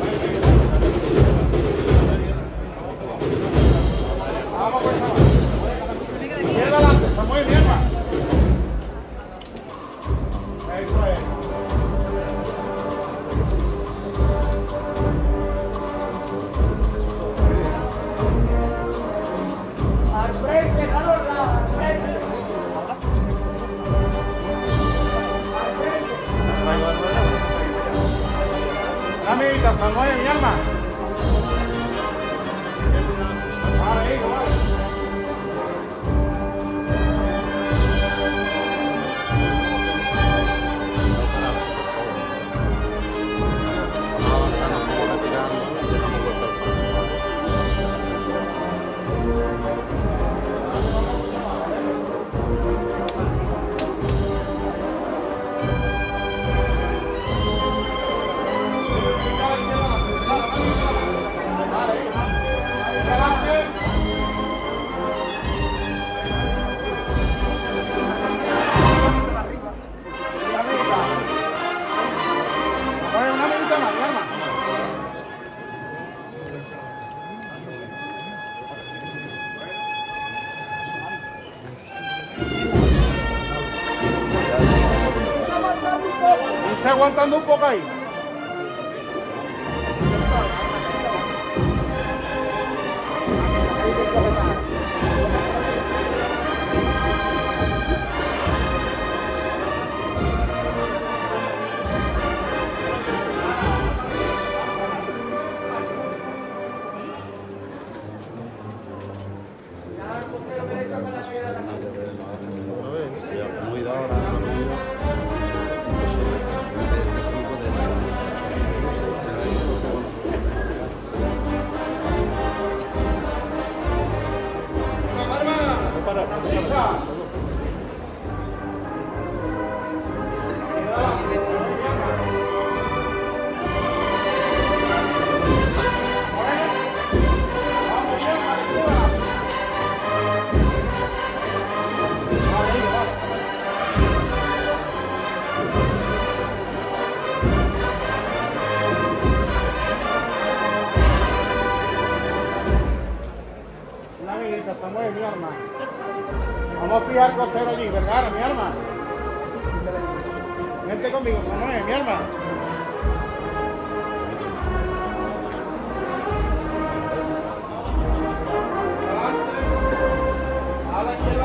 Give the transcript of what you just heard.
All right. y mi alma. aguantando un poco ahí. Samuel, mi arma. Vamos a fijar costero allí, Vergara, mi arma. Vente conmigo, Samuel, mi arma. Adelante. A la.